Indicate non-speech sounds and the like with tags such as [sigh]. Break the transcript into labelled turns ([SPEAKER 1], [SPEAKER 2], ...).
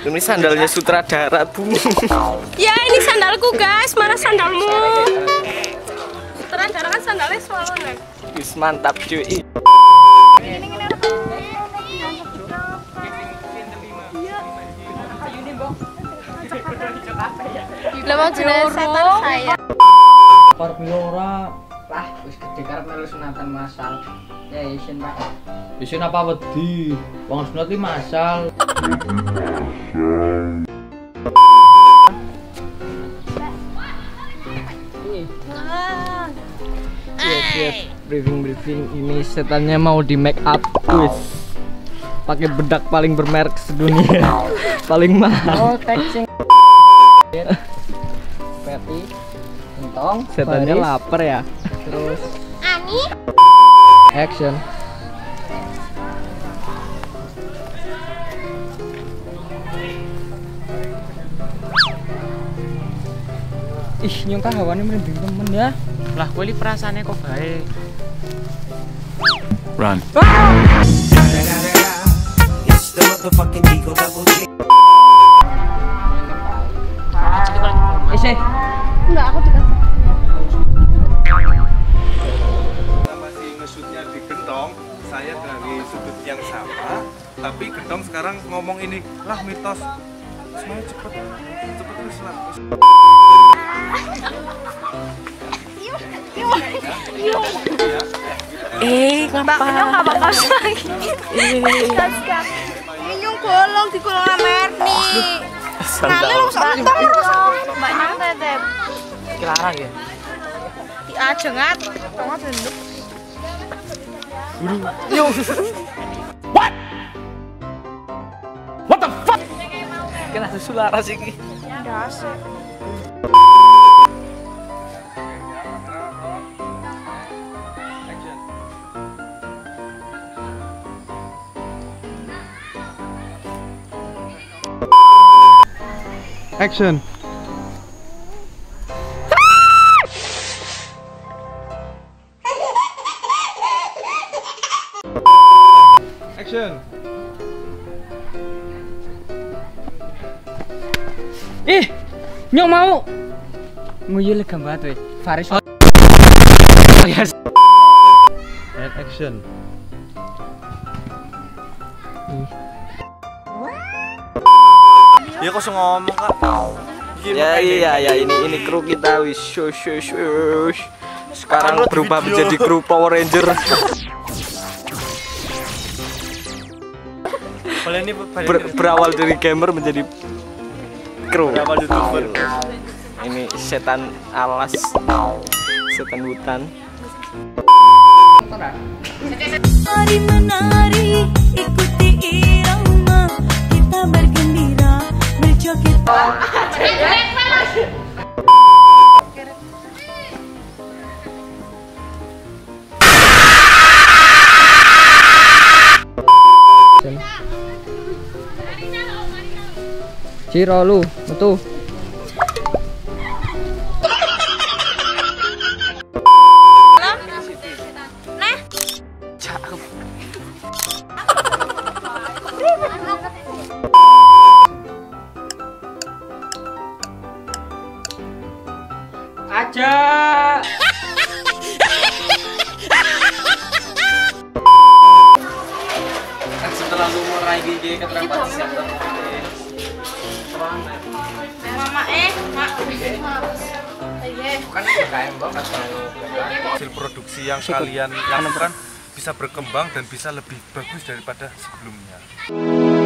[SPEAKER 1] Ini sandalnya sutradara, Bu.
[SPEAKER 2] Ya ini sandalku guys, mana sandalmu? Sutradara kan sandalnya selalu.
[SPEAKER 1] Wis mantap, cuy.
[SPEAKER 2] Lah mau jenis setan saya.
[SPEAKER 3] Scorpio ora lah wis gede karep melu sunatan masal. Ya isin Pak.
[SPEAKER 4] Isin apa wedi? Wong sunat iki masal.
[SPEAKER 1] Siap, siap. Briefing, briefing. Ini setannya mau di make up. Wis. Pakai bedak paling bermerek sedunia. [laughs] paling mahal.
[SPEAKER 3] Oh. Peti. Entong.
[SPEAKER 1] Setannya
[SPEAKER 3] baris,
[SPEAKER 1] lapar ya.
[SPEAKER 3] Terus
[SPEAKER 2] Ani?
[SPEAKER 3] action. Ih, nyong kahawane merinding temen ya.
[SPEAKER 4] Lah kowe li perasaane kok bae.
[SPEAKER 5] Run.
[SPEAKER 6] It's the motherfucking Eagle Double G.
[SPEAKER 3] Isi.
[SPEAKER 2] Enggak, aku juga.
[SPEAKER 7] kita masih nge-shootnya di Gentong saya dari sudut yang sama tapi Gentong sekarang ngomong ini lah mitos semuanya cepet cepet terus lah
[SPEAKER 2] Eh, ngapa? Ini enggak bakal lagi. Gas-gas. Ini nyung golong di golongan Merni. Nanti lu sama Mbak Nyang tetep.
[SPEAKER 3] Larang ya.
[SPEAKER 2] Di ajengat. Tengah denduk.
[SPEAKER 1] Kena susu laras iki.
[SPEAKER 2] Dasar.
[SPEAKER 7] Action action
[SPEAKER 3] Ih, nyong mau. Nguyu lega banget we. Faris. Oh. yes.
[SPEAKER 7] and action ya kok ngomong kak
[SPEAKER 1] Ya iya ya ini ini kru kita wis shush shush shush. Sekarang berubah menjadi kru Power Ranger.
[SPEAKER 7] kalian ini
[SPEAKER 1] Ber- berawal dari gamer menjadi kru.
[SPEAKER 7] berapa youtuber
[SPEAKER 1] Ini setan alas, setan hutan.
[SPEAKER 8] Mari menari, ikuti irama berjoget
[SPEAKER 3] Ciro lu, betul. Aja.
[SPEAKER 1] Setelah lu meraih gigi keterampilan center.
[SPEAKER 2] Mama eh, Mak.
[SPEAKER 1] Kan UKM banget
[SPEAKER 7] hasil produksi yang kalian lakukan bisa berkembang dan bisa lebih bagus daripada sebelumnya